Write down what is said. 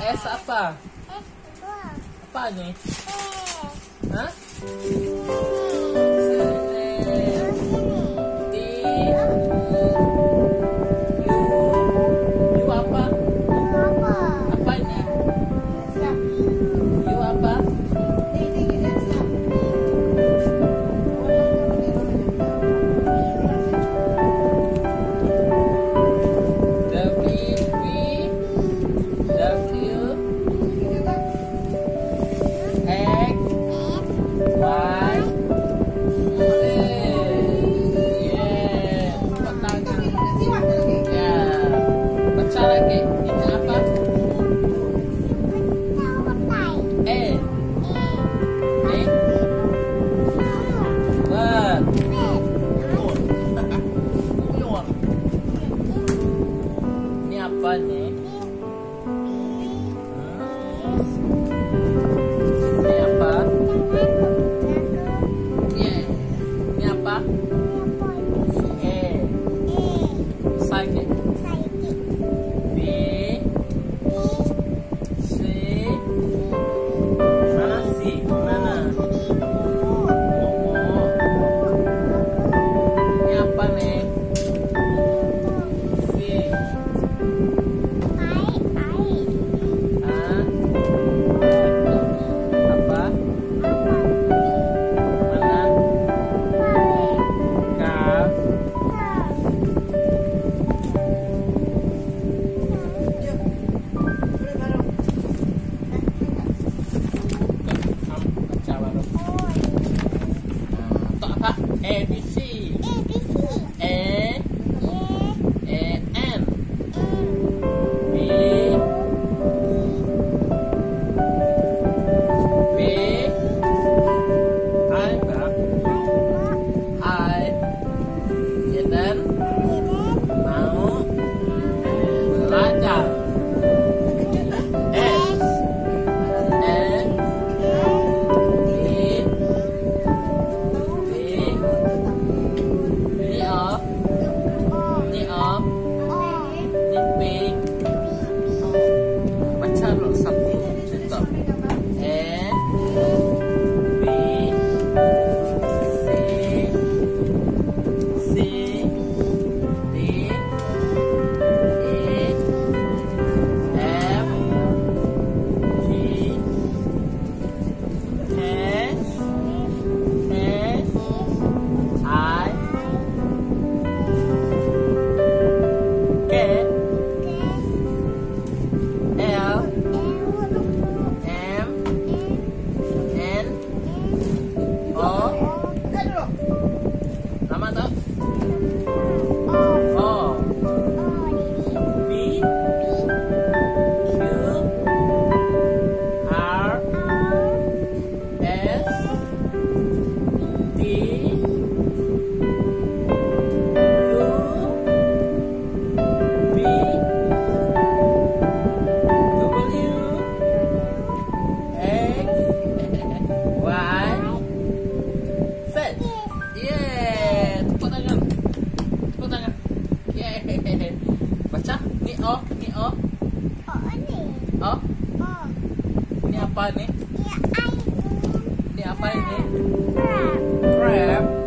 Essa é a pá. Pá, gente. Hã? だら。Oh? oh. Ini apa nih? Ini apa ini? Crab. Crab.